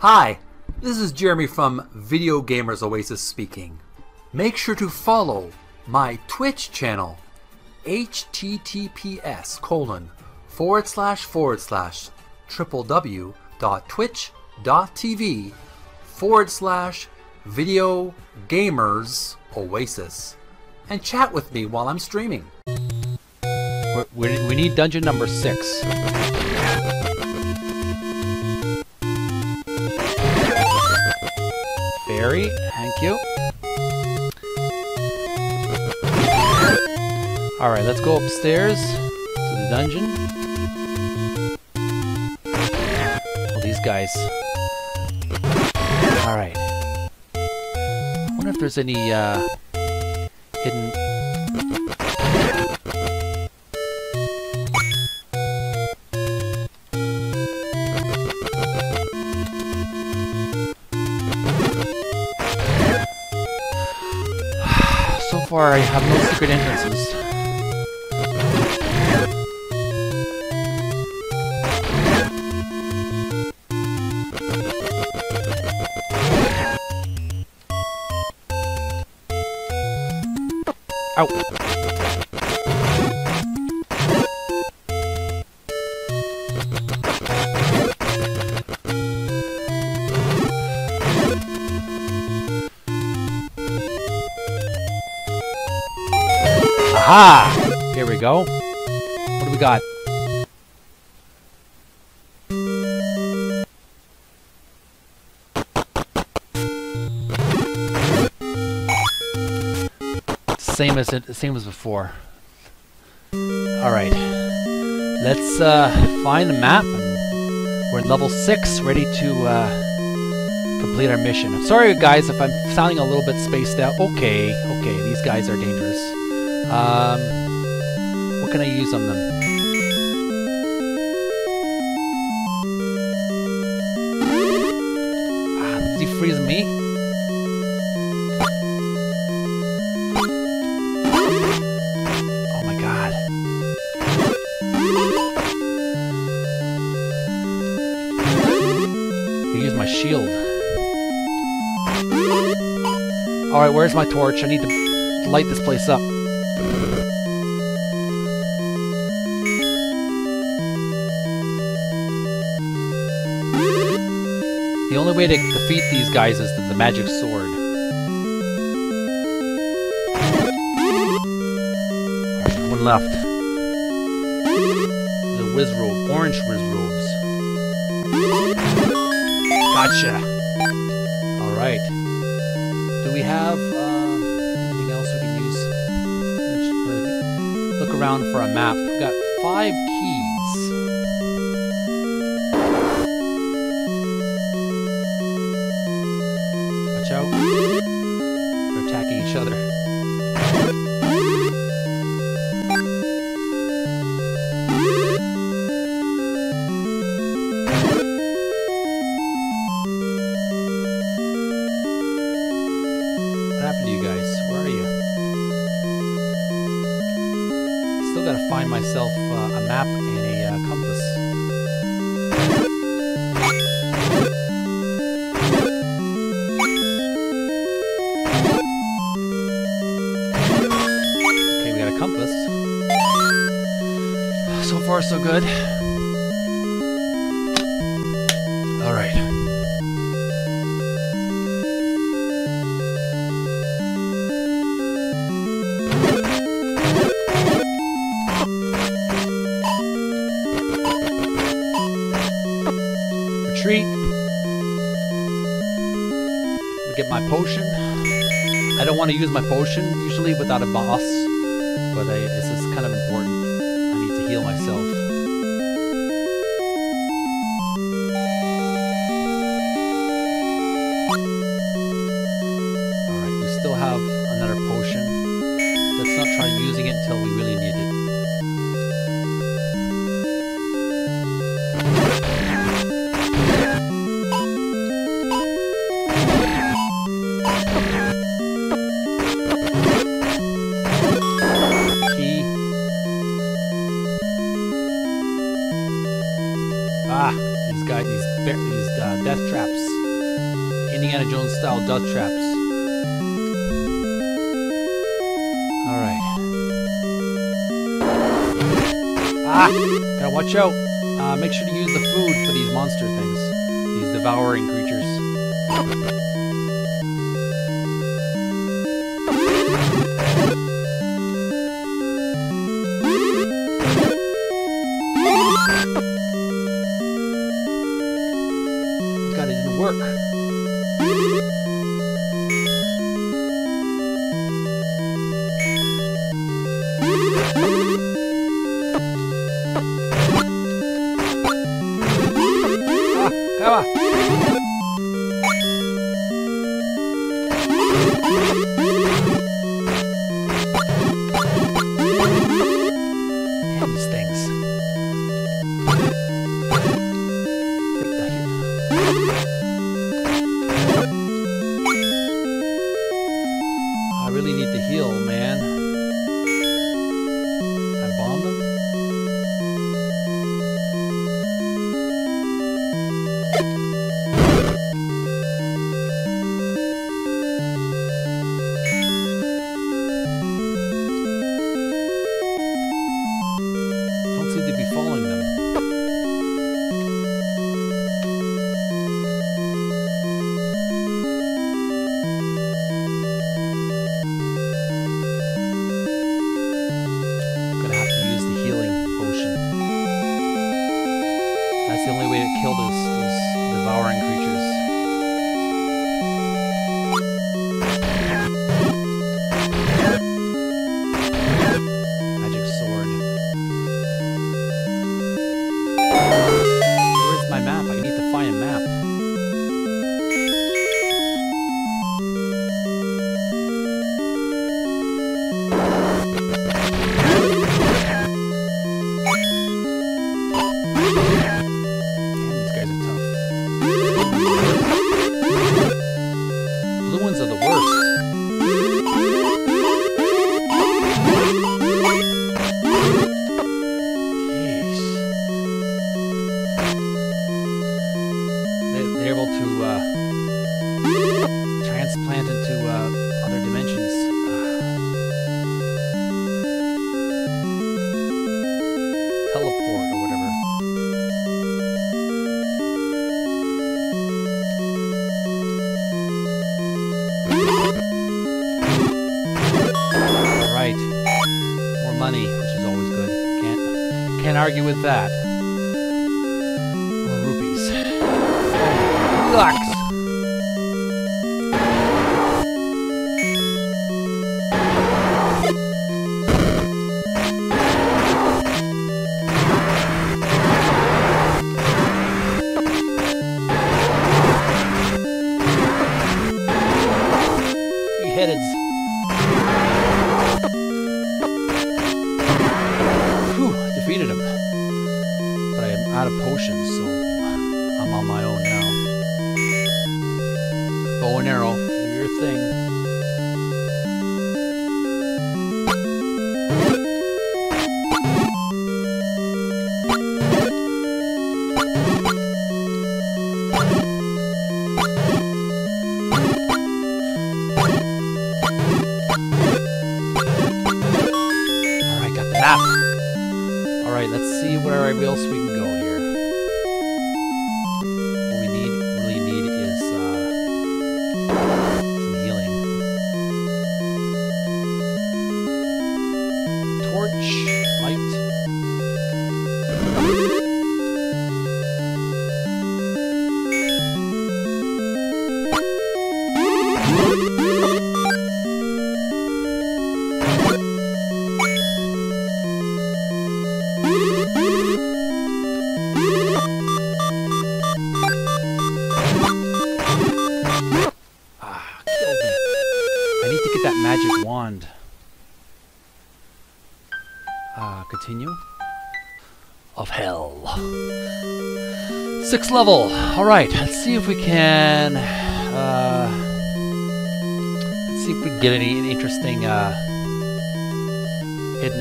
Hi, this is Jeremy from Video Gamers Oasis speaking. Make sure to follow my Twitch channel, https colon forward slash forward slash triple w dot twitch dot tv forward slash video gamers oasis and chat with me while I'm streaming. We're, we we need dungeon number six. Alright, let's go upstairs to the dungeon. Well, these guys. Alright. wonder if there's any uh, hidden So far, I have no secret entrances. Go. What do we got? Same as it, same as before. All right, let's uh, find the map. We're level six, ready to uh, complete our mission. I'm sorry, guys, if I'm sounding a little bit spaced out. Okay, okay, these guys are dangerous. Um, what can I use on them? Ah, is he freezing me? Oh my god. I use my shield. Alright, where's my torch? I need to light this place up. The only way to defeat these guys is the, the magic sword. One left. The Wizzrobe, orange whiz robes. Gotcha. Alright. Do we have uh, anything else we can use? Uh, Look around for a map. We've got five keys. They're attacking each other. What happened to you guys? Where are you? Still gotta find myself uh, a map So far, so good. Alright. Retreat. Get my potion. I don't want to use my potion usually without a boss, but I, this is kind of important. Heal myself. Alright, we still have another potion. Let's not try using it until we really these these uh, death traps. Indiana Jones style death traps. Alright. Ah! Gotta watch out. Uh, make sure to use the food for these monster things. These devouring creatures. Able to uh, transplant into uh, other dimensions. Teleport or whatever. Right. More money, which is always good. Can't can't argue with that. Lux. Alright, let's see where else we can go here. What we need, really need is uh, some healing. Torch, light. Ah, continue. Of hell. Sixth level. Alright, let's see if we can. Uh, let's see if we can get any interesting uh, hidden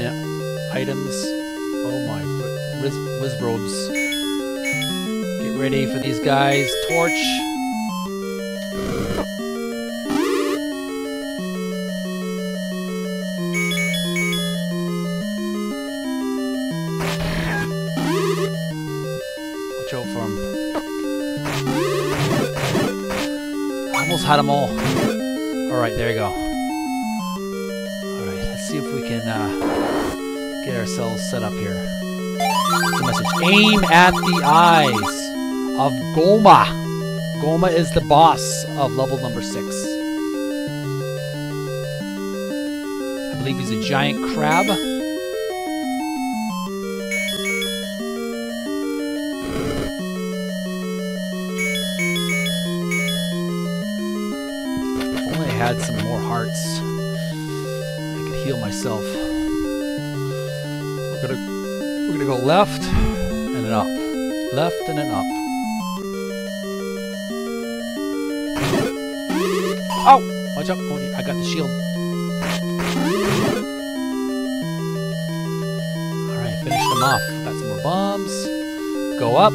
items. Oh my, Wiz, Wizzrobes. Get ready for these guys. Torch. Them all. Alright, there you go. Alright, let's see if we can uh, get ourselves set up here. The message. Aim at the eyes of Gohma. Gohma is the boss of level number 6. I believe he's a giant crab. Had some more hearts, I could heal myself. We're gonna we're gonna go left and then up, left and then up. Oh, watch out! Oh, I got the shield. All right, finish them off. Got some more bombs. Go up.